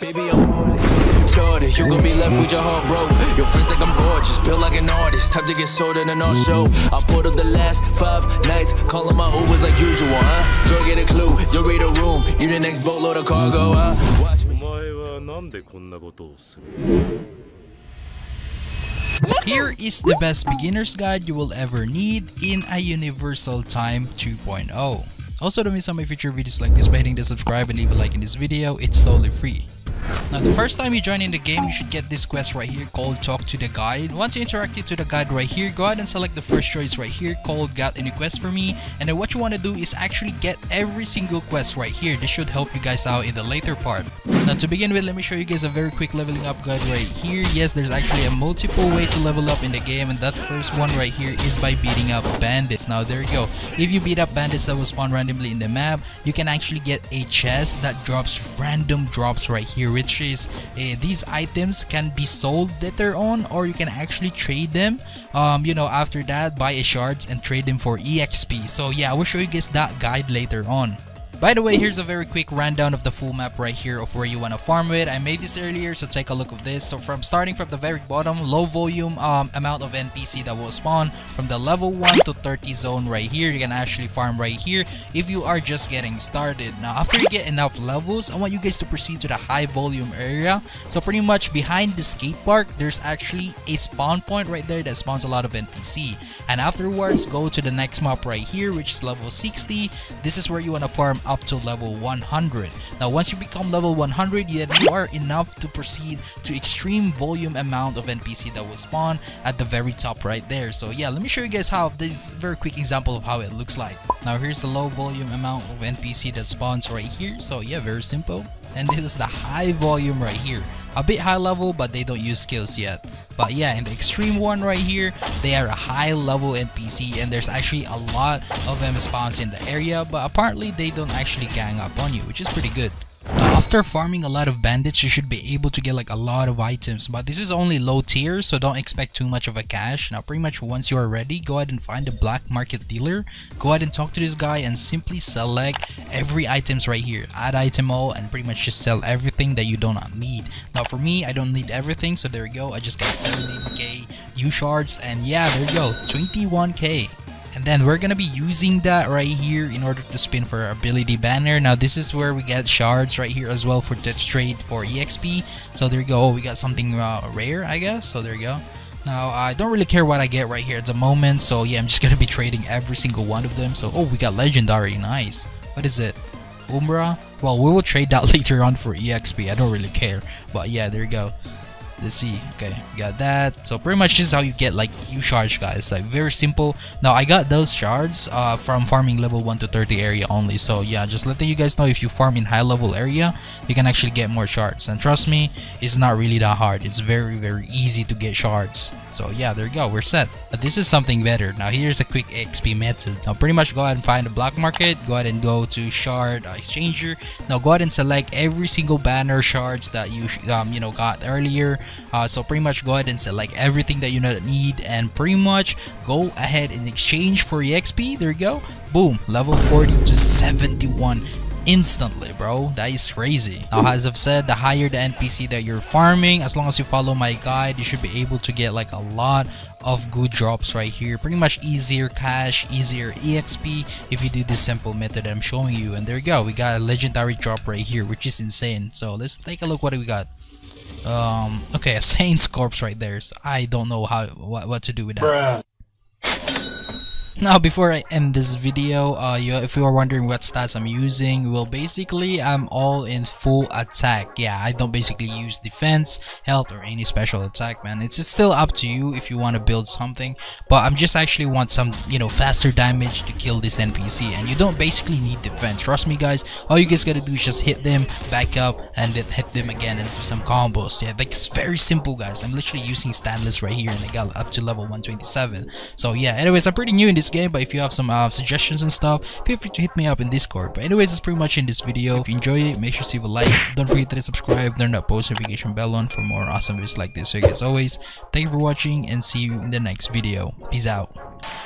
Baby, I'm Jordan, you gon' be left with your heart broke. Your friends think I'm gorgeous, feel like an artist. Time to get sold in an art show. I put up the last five nights, calling my Ubers like usual, huh? Girl, get a clue, you read a room, you the next boatload of cargo, huh? Watch me. Here is the best beginner's guide you will ever need in a Universal Time 2.0. Also don't miss out my future videos like this by hitting the subscribe and leave a like in this video, it's totally free. Now the first time you join in the game, you should get this quest right here called Talk to the Guide. Once you interact to the guide right here, go ahead and select the first choice right here called Got Any Quest for Me. And then what you want to do is actually get every single quest right here. This should help you guys out in the later part. Now to begin with, let me show you guys a very quick leveling up guide right here. Yes, there's actually a multiple way to level up in the game and that first one right here is by beating up bandits. Now there you go. If you beat up bandits that will spawn randomly in the map, you can actually get a chest that drops random drops right here which is uh, these items can be sold later on or you can actually trade them um, you know after that buy a shards and trade them for exp so yeah i will show you guys that guide later on by the way, here's a very quick rundown of the full map right here of where you want to farm with. I made this earlier, so take a look of this. So from starting from the very bottom, low volume um, amount of NPC that will spawn from the level 1 to 30 zone right here. You can actually farm right here if you are just getting started. Now, after you get enough levels, I want you guys to proceed to the high volume area. So pretty much behind the skate park, there's actually a spawn point right there that spawns a lot of NPC. And afterwards, go to the next map right here, which is level 60. This is where you want to farm up to level 100. Now once you become level 100, then you are enough to proceed to extreme volume amount of NPC that will spawn at the very top right there. So yeah, let me show you guys how this very quick example of how it looks like. Now here's the low volume amount of NPC that spawns right here. So yeah, very simple. And this is the high volume right here. A bit high level, but they don't use skills yet. But yeah, in the extreme one right here, they are a high level NPC and there's actually a lot of them spawns in the area, but apparently they don't actually gang up on you, which is pretty good. After farming a lot of bandits, you should be able to get like a lot of items, but this is only low tier, so don't expect too much of a cash. Now, pretty much once you are ready, go ahead and find a black market dealer, go ahead and talk to this guy and simply select every items right here. Add item all and pretty much just sell everything that you do not need. Now, for me, I don't need everything, so there we go. I just got 17k U shards, and yeah, there you go, 21k. And then we're gonna be using that right here in order to spin for our ability banner. Now this is where we get shards right here as well for the trade for EXP. So there you go. We got something uh, rare, I guess. So there you go. Now, I don't really care what I get right here at the moment, so yeah, I'm just gonna be trading every single one of them. So, oh, we got Legendary, nice. What is it? Umbra? Well, we will trade that later on for EXP, I don't really care. But yeah, there you go. Let's see. Okay, we got that. So pretty much this is how you get like U shards, guys. Like very simple. Now I got those shards uh, from farming level 1 to 30 area only. So yeah, just letting you guys know if you farm in high level area, you can actually get more shards. And trust me, it's not really that hard. It's very very easy to get shards. So yeah, there you go. We're set. But this is something better. Now here's a quick XP method. Now pretty much go ahead and find a black market. Go ahead and go to shard uh, exchanger. Now go ahead and select every single banner shards that you um, you know got earlier uh, so pretty much go ahead and select everything that you need and pretty much go ahead and exchange for EXP. There you go. Boom. Level 40 to 71 instantly bro. That is crazy. Now as i've said the higher the npc that you're farming as long as you follow my guide you should be able to get like a lot of good drops right here. Pretty much easier cash easier exp if you do this simple method i'm showing you. And there you go. We got a legendary drop right here which is insane. So let's take a look what we got um okay a saint's corpse right there so i don't know how what, what to do with that now before I end this video, uh, you, if you are wondering what stats I'm using, well basically I'm all in full attack. Yeah, I don't basically use defense, health or any special attack man. It's still up to you if you want to build something, but I'm just actually want some, you know, faster damage to kill this NPC and you don't basically need defense. Trust me guys, all you guys gotta do is just hit them, back up and then hit them again and do some combos. Yeah, like it's very simple guys. I'm literally using Standless right here and I got up to level 127. So yeah, anyways, I'm pretty new in this game but if you have some uh, suggestions and stuff feel free to hit me up in discord. But anyways that's pretty much in this video. If you enjoy it make sure to leave a like. Don't forget to subscribe. Turn that post notification bell on for more awesome videos like this. So as always thank you for watching and see you in the next video. Peace out